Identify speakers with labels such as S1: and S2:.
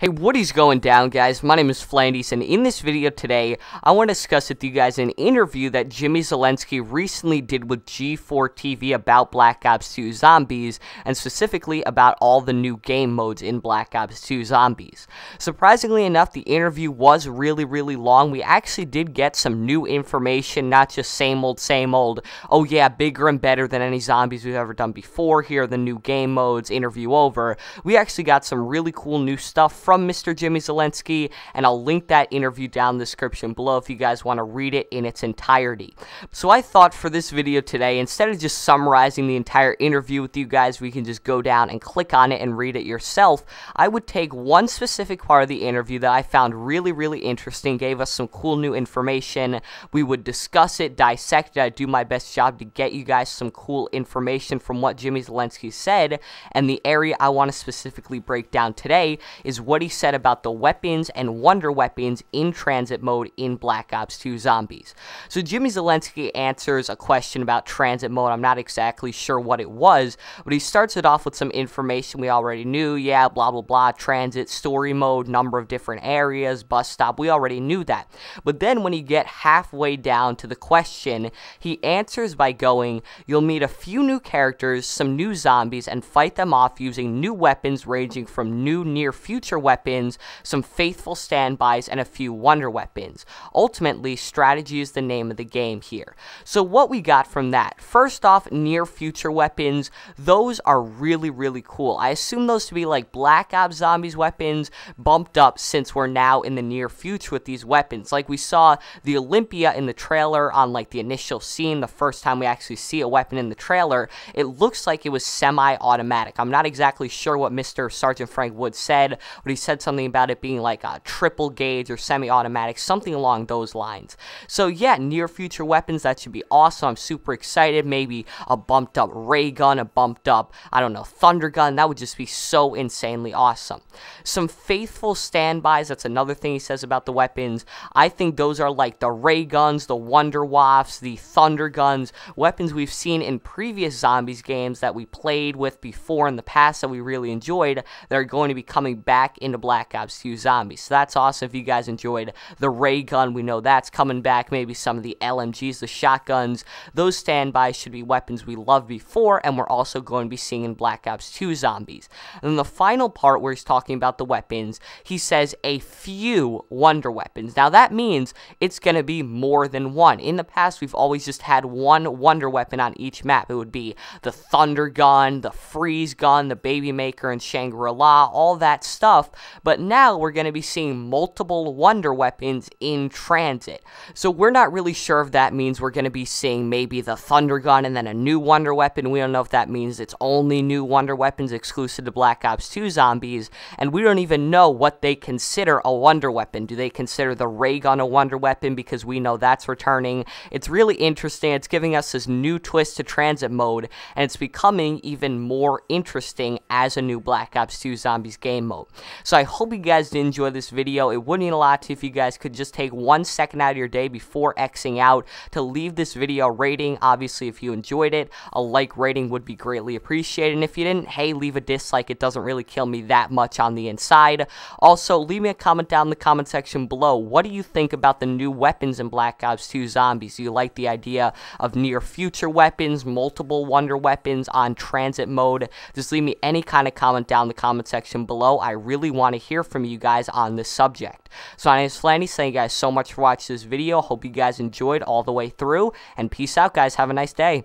S1: Hey, what is going down, guys? My name is Flandies, and in this video today, I want to discuss with you guys an interview that Jimmy Zelensky recently did with G4 TV about Black Ops 2 Zombies, and specifically about all the new game modes in Black Ops 2 Zombies. Surprisingly enough, the interview was really, really long. We actually did get some new information, not just same old, same old. Oh yeah, bigger and better than any zombies we've ever done before. Here are the new game modes, interview over. We actually got some really cool new stuff from Mr. Jimmy Zelensky, and I'll link that interview down in the description below if you guys want to read it in its entirety. So I thought for this video today, instead of just summarizing the entire interview with you guys, we can just go down and click on it and read it yourself. I would take one specific part of the interview that I found really, really interesting, gave us some cool new information. We would discuss it, dissect it. I'd do my best job to get you guys some cool information from what Jimmy Zelensky said. And the area I want to specifically break down today is what he said about the weapons and wonder weapons in transit mode in Black Ops 2 Zombies. So Jimmy Zelensky answers a question about transit mode. I'm not exactly sure what it was, but he starts it off with some information we already knew. Yeah, blah, blah, blah, transit, story mode, number of different areas, bus stop. We already knew that. But then when you get halfway down to the question, he answers by going, You'll meet a few new characters, some new zombies, and fight them off using new weapons ranging from new near future weapons weapons, some faithful standbys, and a few wonder weapons. Ultimately, strategy is the name of the game here. So what we got from that, first off, near future weapons, those are really, really cool. I assume those to be like Black Ops Zombies weapons bumped up since we're now in the near future with these weapons. Like we saw the Olympia in the trailer on like the initial scene, the first time we actually see a weapon in the trailer, it looks like it was semi-automatic. I'm not exactly sure what Mr. Sergeant Frank Wood said, but he said something about it being like a triple gauge or semi-automatic, something along those lines. So yeah, near future weapons, that should be awesome. I'm super excited. Maybe a bumped up ray gun, a bumped up, I don't know, thunder gun. That would just be so insanely awesome. Some faithful standbys, that's another thing he says about the weapons. I think those are like the ray guns, the Wunderwaffes, the thunder guns, weapons we've seen in previous zombies games that we played with before in the past that we really enjoyed that are going to be coming back into Black Ops 2 Zombies. So that's awesome if you guys enjoyed the ray gun. We know that's coming back. Maybe some of the LMGs, the shotguns. Those standbys should be weapons we loved before, and we're also going to be seeing in Black Ops 2 Zombies. And then the final part where he's talking about the weapons, he says a few wonder weapons. Now that means it's going to be more than one. In the past, we've always just had one wonder weapon on each map. It would be the Thunder Gun, the Freeze Gun, the Baby Maker, and Shangri-La, all that stuff. But now we're going to be seeing multiple wonder weapons in transit. So we're not really sure if that means we're going to be seeing maybe the Thunder Gun and then a new wonder weapon. We don't know if that means it's only new wonder weapons exclusive to Black Ops 2 zombies. And we don't even know what they consider a wonder weapon. Do they consider the ray gun a wonder weapon because we know that's returning? It's really interesting. It's giving us this new twist to transit mode, and it's becoming even more interesting as a new Black Ops 2 Zombies game mode. So I hope you guys did enjoy this video. It would mean a lot to if you guys could just take one second out of your day before Xing out to leave this video rating. Obviously, if you enjoyed it, a like rating would be greatly appreciated. And if you didn't, hey, leave a dislike. It doesn't really kill me that much on the inside. Also, leave me a comment down in the comment section below. What do you think about the new weapons in Black Ops 2 Zombies? Do you like the idea of near future weapons, multiple wonder weapons on transit mode? Just leave me any kind of comment down in the comment section below. I really want to hear from you guys on this subject. So my name is Flanny. Thank you guys so much for watching this video. Hope you guys enjoyed all the way through. And peace out, guys. Have a nice day.